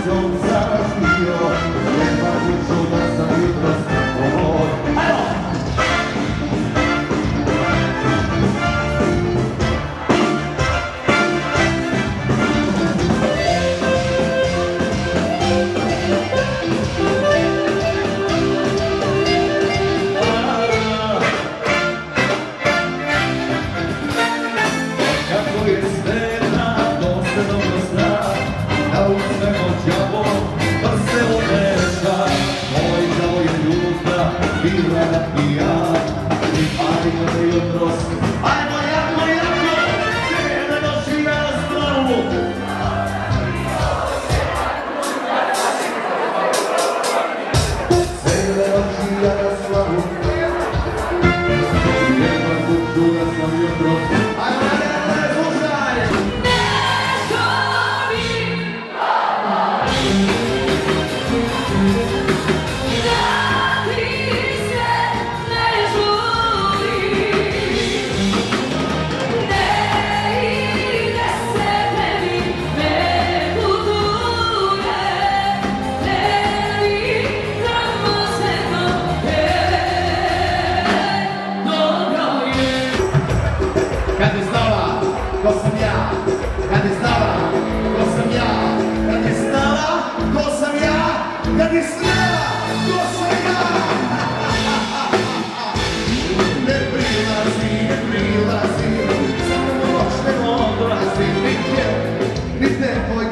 kućom zaštio, jedva kuću Kako je sve na dosta dobro zna, da u sve Yeah.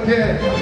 Yeah.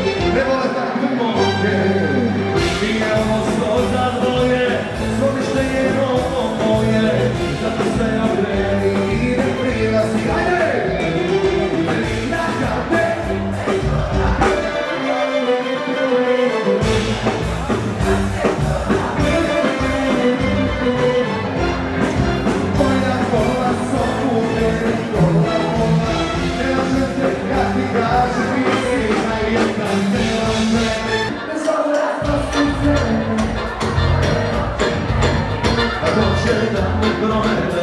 promene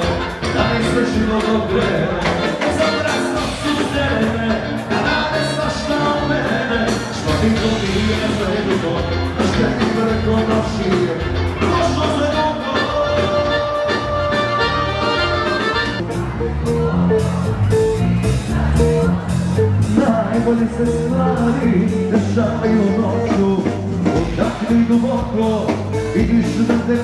Da mi se život okrene Zabrasno su žene Da rade svašta mene. Što ti to nije za što ti vrko nošije Najbolje se dešavaju noću. Duboko Vidiš da te